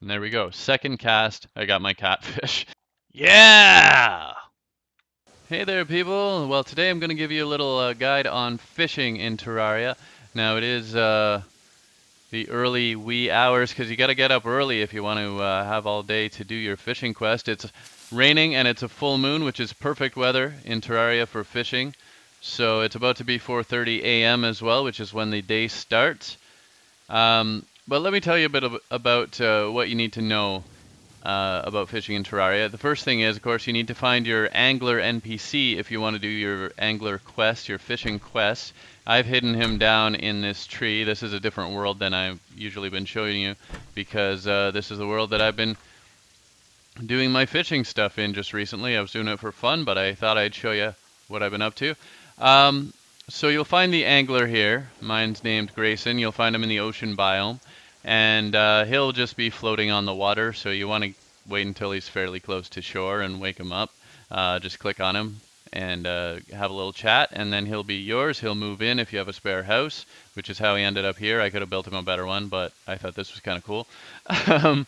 And there we go. Second cast, I got my catfish. Yeah! Hey there, people. Well, today I'm going to give you a little uh, guide on fishing in Terraria. Now, it is uh, the early wee hours because you got to get up early if you want to uh, have all day to do your fishing quest. It's raining and it's a full moon, which is perfect weather in Terraria for fishing. So it's about to be 4:30 a.m. as well, which is when the day starts. Um, but let me tell you a bit of, about uh, what you need to know uh, about fishing in Terraria. The first thing is, of course, you need to find your angler NPC if you want to do your angler quest, your fishing quest. I've hidden him down in this tree. This is a different world than I've usually been showing you because uh, this is the world that I've been doing my fishing stuff in just recently. I was doing it for fun, but I thought I'd show you what I've been up to. Um, so you'll find the angler here. Mine's named Grayson. You'll find him in the ocean biome and uh, he'll just be floating on the water. So you want to wait until he's fairly close to shore and wake him up. Uh, just click on him and uh, have a little chat, and then he'll be yours. He'll move in if you have a spare house, which is how he ended up here. I could have built him a better one, but I thought this was kind of cool. um,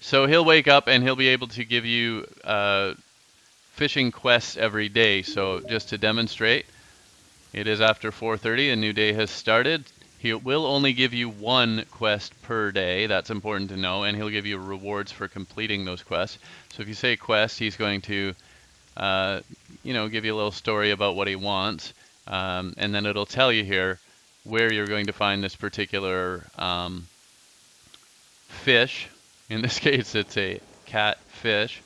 so he'll wake up and he'll be able to give you uh, fishing quests every day. So just to demonstrate, it is after 4.30, a new day has started. He will only give you one quest per day. That's important to know, and he'll give you rewards for completing those quests. So if you say quest, he's going to, uh, you know, give you a little story about what he wants, um, and then it'll tell you here where you're going to find this particular um, fish. In this case, it's a cat fish.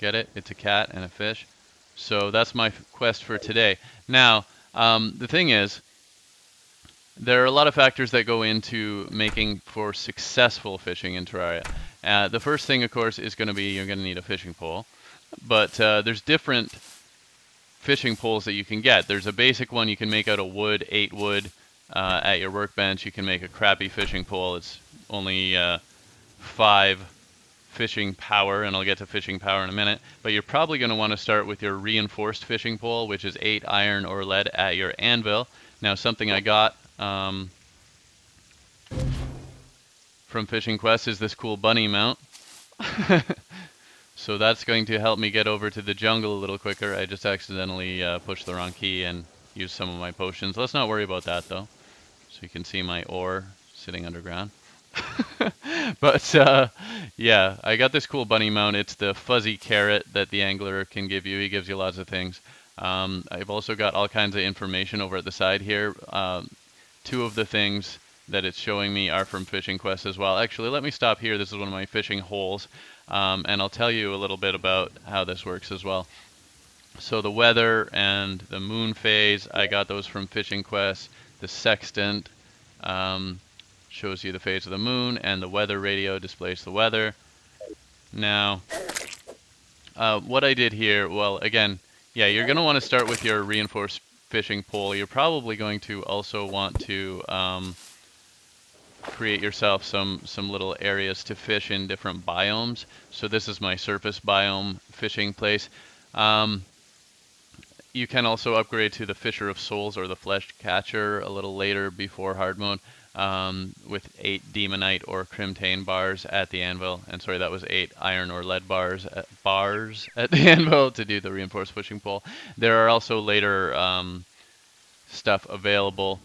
Get it? It's a cat and a fish. So that's my quest for today. Now, um, the thing is, there are a lot of factors that go into making for successful fishing in Terraria. Uh, the first thing, of course, is going to be you're going to need a fishing pole. But uh, there's different fishing poles that you can get. There's a basic one you can make out of wood, 8 wood, uh, at your workbench. You can make a crappy fishing pole. It's only uh, 5 fishing power, and I'll get to fishing power in a minute. But you're probably going to want to start with your reinforced fishing pole, which is 8 iron or lead at your anvil. Now, something I got um, from Fishing Quest is this cool bunny mount. so that's going to help me get over to the jungle a little quicker. I just accidentally uh, pushed the wrong key and used some of my potions. Let's not worry about that though. So you can see my ore sitting underground. but uh, yeah, I got this cool bunny mount. It's the fuzzy carrot that the angler can give you. He gives you lots of things. Um, I've also got all kinds of information over at the side here. Um, two of the things that it's showing me are from Fishing Quest as well. Actually, let me stop here. This is one of my fishing holes, um, and I'll tell you a little bit about how this works as well. So the weather and the moon phase, I got those from Fishing Quest. The sextant um, shows you the phase of the moon, and the weather radio displays the weather. Now, uh, what I did here, well, again, yeah, you're going to want to start with your reinforced fishing pole, you're probably going to also want to um, create yourself some, some little areas to fish in different biomes. So this is my surface biome fishing place. Um, you can also upgrade to the Fisher of Souls or the Flesh Catcher a little later before hard mode um, with 8 Demonite or Crimtane bars at the anvil. And sorry, that was 8 iron or lead bars at, bars at the anvil to do the reinforced fishing pole. There are also later um, stuff available,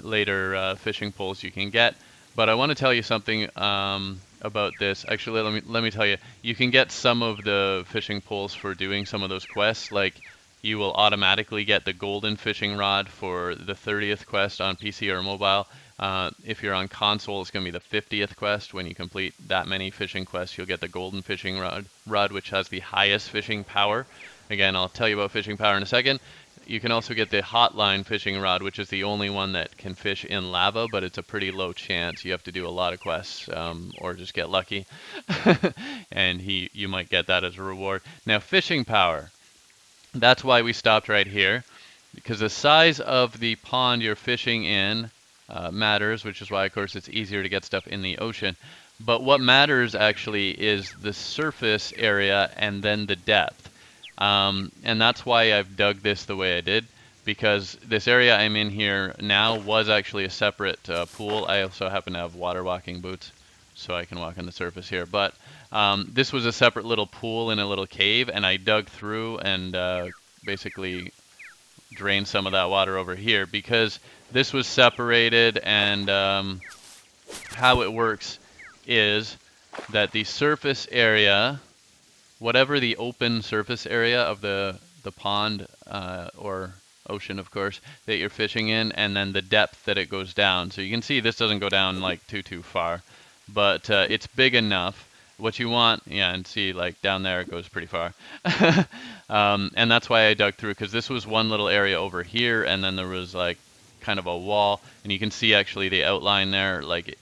later uh, fishing poles you can get. But I want to tell you something um, about this. Actually, let me let me tell you. You can get some of the fishing poles for doing some of those quests. Like you will automatically get the golden fishing rod for the 30th quest on PC or mobile. Uh, if you're on console, it's going to be the 50th quest. When you complete that many fishing quests, you'll get the golden fishing rod, rod, which has the highest fishing power. Again, I'll tell you about fishing power in a second. You can also get the hotline fishing rod, which is the only one that can fish in lava, but it's a pretty low chance. You have to do a lot of quests um, or just get lucky. and he, you might get that as a reward. Now, fishing power. That's why we stopped right here. Because the size of the pond you're fishing in uh, matters, which is why, of course, it's easier to get stuff in the ocean. But what matters actually is the surface area and then the depth. Um, and that's why I've dug this the way I did. because this area I'm in here now was actually a separate uh, pool. I also happen to have water walking boots, so I can walk on the surface here. But um, this was a separate little pool in a little cave, and I dug through and uh, basically drained some of that water over here because this was separated and um, how it works is that the surface area, whatever the open surface area of the, the pond uh, or ocean, of course, that you're fishing in, and then the depth that it goes down. So you can see this doesn't go down like too, too far, but uh, it's big enough. What you want, yeah, and see like down there it goes pretty far. um, and that's why I dug through, because this was one little area over here, and then there was like kind of a wall, and you can see actually the outline there, like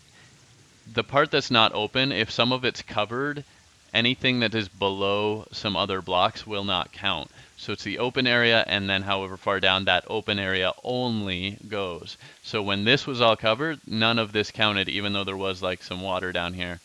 the part that's not open, if some of it's covered, anything that is below some other blocks will not count. So it's the open area and then however far down that open area only goes. So when this was all covered, none of this counted even though there was like some water down here.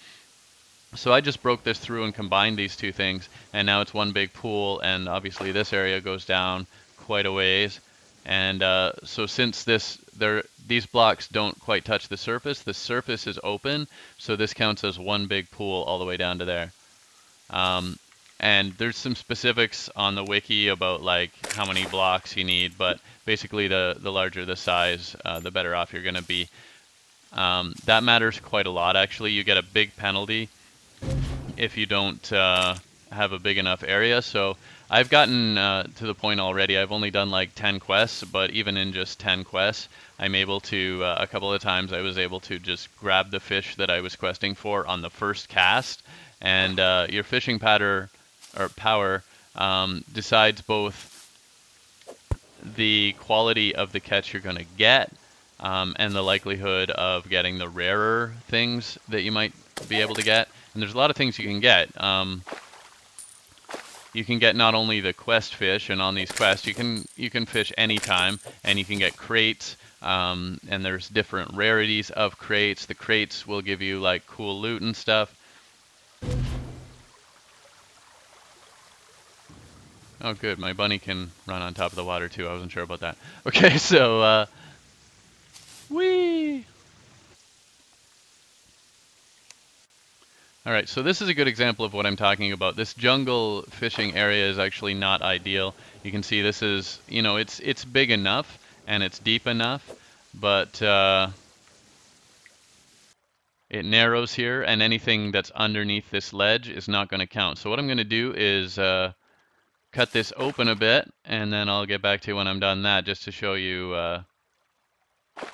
So I just broke this through and combined these two things and now it's one big pool and obviously this area goes down quite a ways. And uh, so since this there these blocks don't quite touch the surface, the surface is open, so this counts as one big pool all the way down to there. Um, and there's some specifics on the wiki about like how many blocks you need, but basically the, the larger the size, uh, the better off you're going to be. Um, that matters quite a lot actually. You get a big penalty if you don't uh, have a big enough area. So I've gotten uh, to the point already, I've only done like 10 quests, but even in just 10 quests, I'm able to, uh, a couple of times I was able to just grab the fish that I was questing for on the first cast. And uh, your fishing pattern or power um, decides both the quality of the catch you're going to get um, and the likelihood of getting the rarer things that you might be able to get. And there's a lot of things you can get. Um, you can get not only the quest fish, and on these quests you can you can fish anytime, and you can get crates. Um, and there's different rarities of crates. The crates will give you like cool loot and stuff. Oh, good. My bunny can run on top of the water, too. I wasn't sure about that. Okay, so, uh, whee! All right, so this is a good example of what I'm talking about. This jungle fishing area is actually not ideal. You can see this is, you know, it's it's big enough and it's deep enough, but uh, it narrows here, and anything that's underneath this ledge is not going to count. So what I'm going to do is uh, cut this open a bit, and then I'll get back to you when I'm done that, just to show you uh,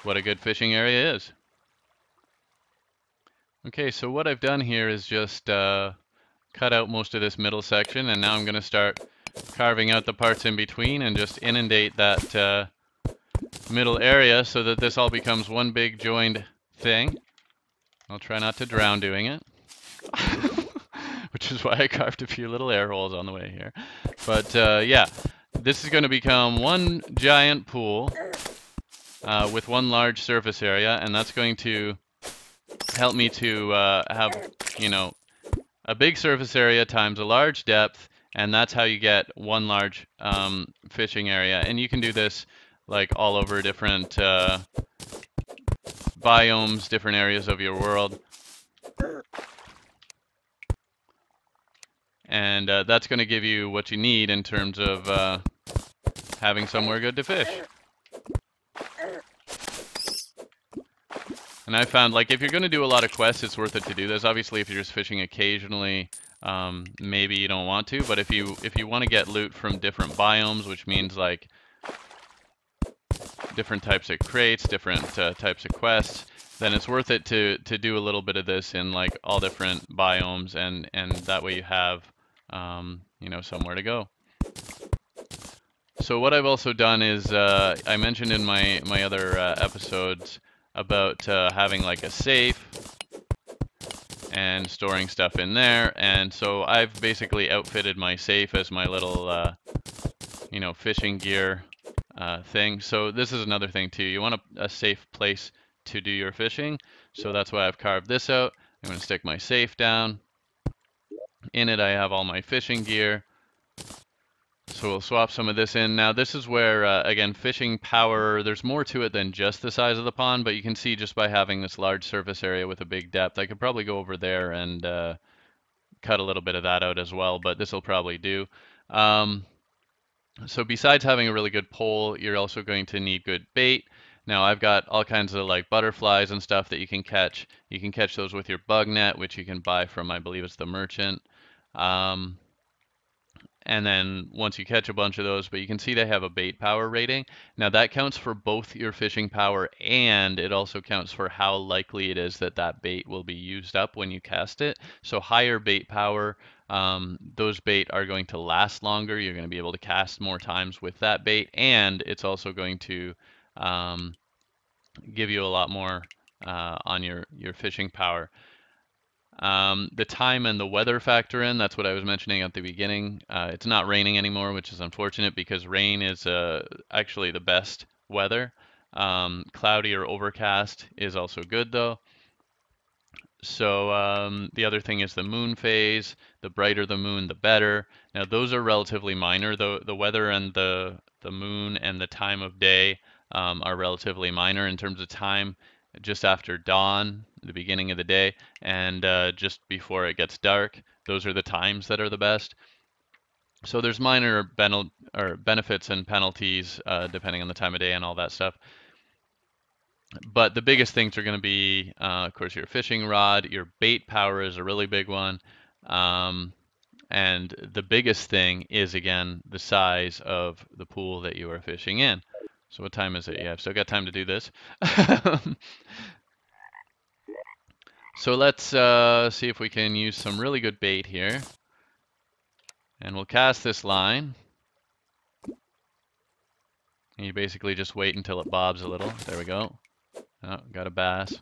what a good fishing area is. Okay, so what I've done here is just uh, cut out most of this middle section, and now I'm going to start carving out the parts in between and just inundate that uh, middle area so that this all becomes one big joined thing. I'll try not to drown doing it. which is why I carved a few little air holes on the way here. But uh, yeah, this is going to become one giant pool uh, with one large surface area, and that's going to help me to uh, have, you know, a big surface area times a large depth, and that's how you get one large um, fishing area. And you can do this like all over different uh, biomes, different areas of your world. And uh, that's going to give you what you need in terms of uh, having somewhere good to fish. And I found, like, if you're going to do a lot of quests, it's worth it to do this. Obviously, if you're just fishing occasionally, um, maybe you don't want to. But if you if you want to get loot from different biomes, which means, like, different types of crates, different uh, types of quests, then it's worth it to to do a little bit of this in like all different biomes and and that way you have um, you know, somewhere to go. So what I've also done is, uh, I mentioned in my, my other uh, episodes about uh, having like a safe and storing stuff in there. And so I've basically outfitted my safe as my little, uh, you know, fishing gear uh, thing. So this is another thing too. You want a, a safe place to do your fishing. So that's why I've carved this out. I'm going to stick my safe down. In it, I have all my fishing gear. So we'll swap some of this in. Now this is where, uh, again, fishing power, there's more to it than just the size of the pond, but you can see just by having this large surface area with a big depth, I could probably go over there and uh, cut a little bit of that out as well, but this will probably do. Um, so besides having a really good pole, you're also going to need good bait. Now I've got all kinds of like butterflies and stuff that you can catch. You can catch those with your bug net, which you can buy from, I believe it's the merchant. Um, and then once you catch a bunch of those, but you can see they have a bait power rating. Now that counts for both your fishing power and it also counts for how likely it is that that bait will be used up when you cast it. So higher bait power, um, those bait are going to last longer. You're going to be able to cast more times with that bait and it's also going to um, give you a lot more uh, on your, your fishing power. Um, the time and the weather factor in, that's what I was mentioning at the beginning. Uh, it's not raining anymore, which is unfortunate because rain is uh, actually the best weather. Um, cloudy or overcast is also good though. So um, the other thing is the moon phase. The brighter the moon, the better. Now those are relatively minor. The, the weather and the, the moon and the time of day um, are relatively minor in terms of time just after dawn, the beginning of the day, and uh, just before it gets dark. Those are the times that are the best. So there's minor ben or benefits and penalties uh, depending on the time of day and all that stuff. But the biggest things are going to be, uh, of course, your fishing rod. Your bait power is a really big one. Um, and the biggest thing is, again, the size of the pool that you are fishing in. So what time is it? Yeah, I've still got time to do this. so let's uh, see if we can use some really good bait here. And we'll cast this line. And you basically just wait until it bobs a little. There we go. Oh, got a bass.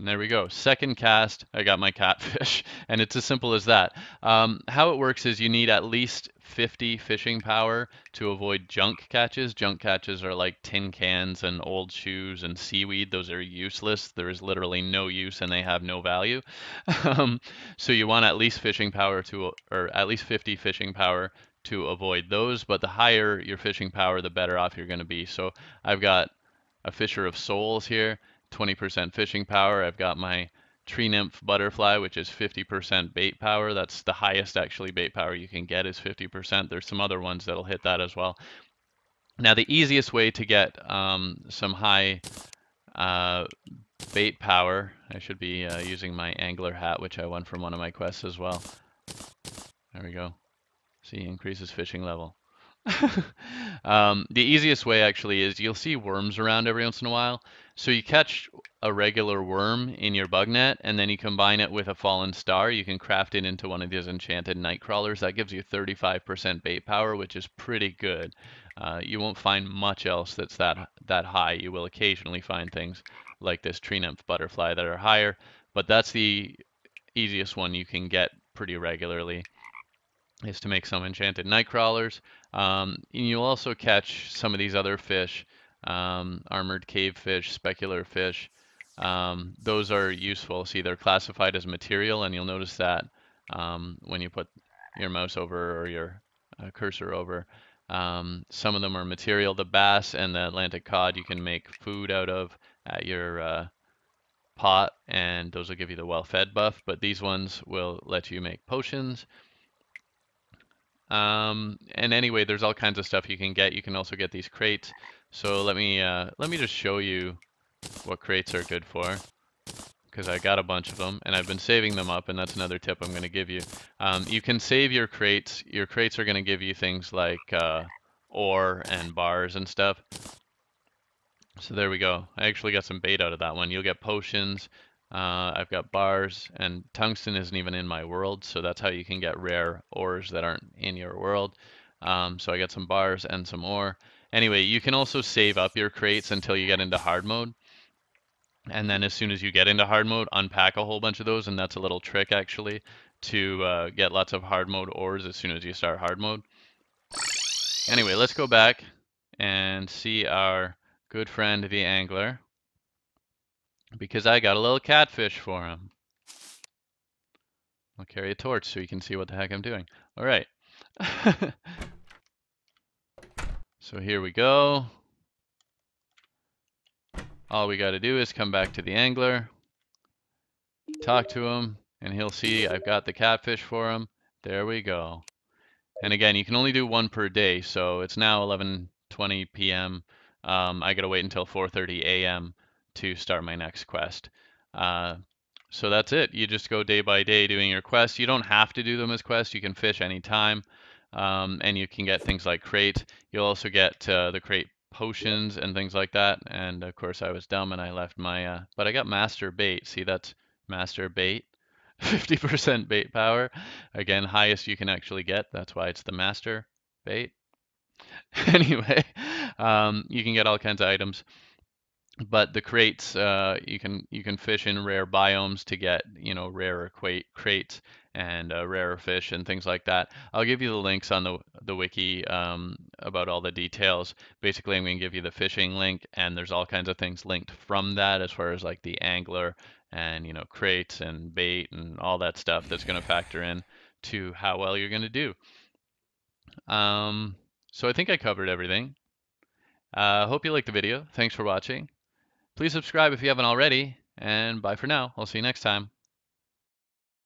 And there we go. Second cast, I got my catfish. And it's as simple as that. Um, how it works is you need at least 50 fishing power to avoid junk catches. Junk catches are like tin cans and old shoes and seaweed. Those are useless. There is literally no use and they have no value. um, so you want at least fishing power to, or at least 50 fishing power to avoid those. But the higher your fishing power, the better off you're going to be. So I've got a Fisher of Souls here. 20% fishing power. I've got my tree nymph butterfly, which is 50% bait power. That's the highest actually bait power you can get is 50%. There's some other ones that'll hit that as well. Now the easiest way to get um, some high uh, bait power, I should be uh, using my angler hat, which I won from one of my quests as well. There we go. See, increases fishing level. um, the easiest way actually is you'll see worms around every once in a while. So you catch a regular worm in your bug net and then you combine it with a fallen star. You can craft it into one of these enchanted night crawlers. That gives you 35% bait power, which is pretty good. Uh, you won't find much else that's that that high. You will occasionally find things like this tree nymph butterfly that are higher, but that's the easiest one you can get pretty regularly is to make some enchanted night crawlers. Um, and you'll also catch some of these other fish, um, armored cave fish, specular fish. Um, those are useful. See, they're classified as material, and you'll notice that um, when you put your mouse over or your uh, cursor over. Um, some of them are material. The bass and the Atlantic cod you can make food out of at your uh, pot, and those will give you the well-fed buff. But these ones will let you make potions. Um, and anyway, there's all kinds of stuff you can get. You can also get these crates. So let me uh, let me just show you what crates are good for because I got a bunch of them and I've been saving them up and that's another tip I'm going to give you. Um, you can save your crates. Your crates are going to give you things like uh, ore and bars and stuff. So there we go. I actually got some bait out of that one. You'll get potions, uh, I've got bars, and tungsten isn't even in my world, so that's how you can get rare ores that aren't in your world. Um, so I got some bars and some ore. Anyway, you can also save up your crates until you get into hard mode. And then as soon as you get into hard mode, unpack a whole bunch of those, and that's a little trick actually to uh, get lots of hard mode ores as soon as you start hard mode. Anyway, let's go back and see our good friend the angler because I got a little catfish for him. I'll carry a torch so you can see what the heck I'm doing. All right. so here we go. All we got to do is come back to the angler, talk to him, and he'll see I've got the catfish for him. There we go. And again, you can only do one per day, so it's now 11:20 p.m. Um, I gotta wait until 4:30 a.m. to start my next quest. Uh, so that's it. You just go day by day doing your quests. You don't have to do them as quests. You can fish anytime, um, and you can get things like crate. You'll also get uh, the crate potions and things like that. And of course, I was dumb and I left my, uh, but I got master bait. See, that's master bait. 50% bait power. Again, highest you can actually get. That's why it's the master bait. anyway, um, you can get all kinds of items. But the crates, uh, you can you can fish in rare biomes to get you know rarer crates and uh, rarer fish and things like that. I'll give you the links on the the wiki um, about all the details. Basically, I'm going to give you the fishing link, and there's all kinds of things linked from that as far as like the angler and you know crates and bait and all that stuff that's going to factor in to how well you're going to do. Um, so I think I covered everything. I uh, hope you liked the video. Thanks for watching. Please subscribe if you haven't already, and bye for now. I'll see you next time.